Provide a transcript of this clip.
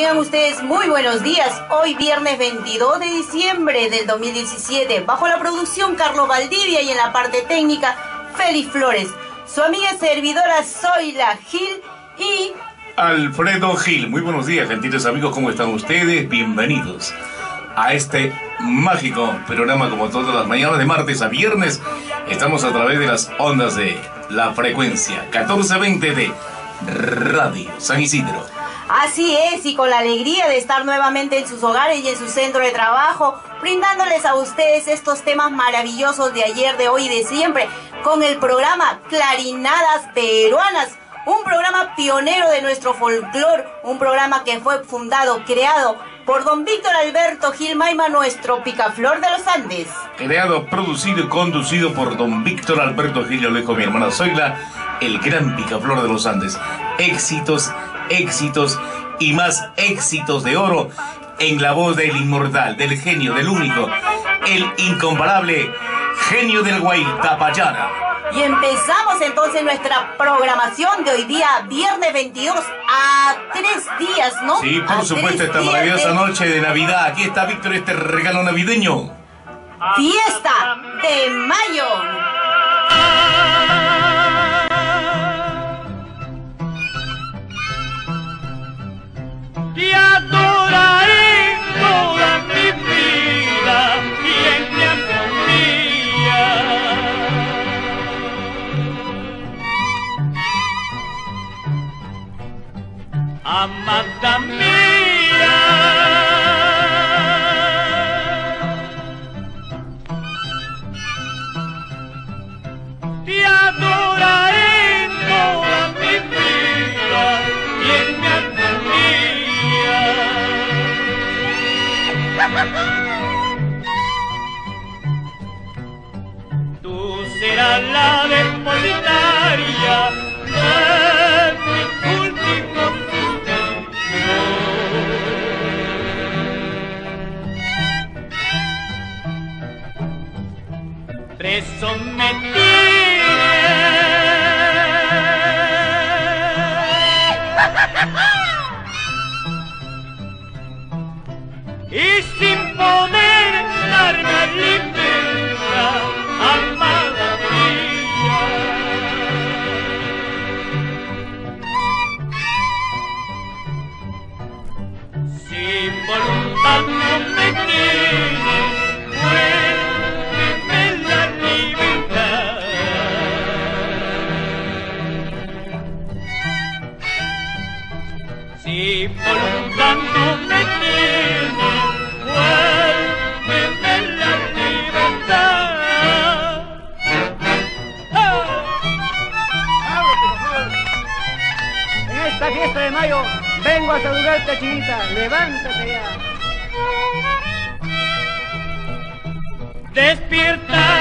Tengan ustedes muy buenos días. Hoy viernes 22 de diciembre del 2017, bajo la producción Carlos Valdivia y en la parte técnica Félix Flores. Su amiga servidora Zoila Gil y Alfredo Gil. Muy buenos días, gentiles amigos, ¿cómo están ustedes? Bienvenidos a este mágico programa como todas las mañanas de martes a viernes. Estamos a través de las ondas de la frecuencia 1420 de Radio San Isidro. Así es, y con la alegría de estar nuevamente en sus hogares y en su centro de trabajo, brindándoles a ustedes estos temas maravillosos de ayer, de hoy y de siempre, con el programa Clarinadas Peruanas, un programa pionero de nuestro folclor, un programa que fue fundado, creado por don Víctor Alberto Gil Maima, nuestro picaflor de los Andes. Creado, producido y conducido por don Víctor Alberto Gil Olejo, mi hermana Zoila, el gran picaflor de los Andes. Éxitos, éxitos y más éxitos de oro en la voz del inmortal, del genio, del único, el incomparable genio del Guaitapayana. Y empezamos entonces nuestra programación de hoy día, viernes 22, a tres días, ¿no? Sí, por A supuesto, esta maravillosa de noche de Navidad. Aquí está Víctor, este regalo navideño. Fiesta de mayo. Amada mía. Te adoraré toda mi vida y en mi agonía. Tú serás la depositaria Preso me y sin poder darme libertad, amada mía. Si voluntad no me tienes, vengo a saludarte, chinita. Levántate ya. Despierta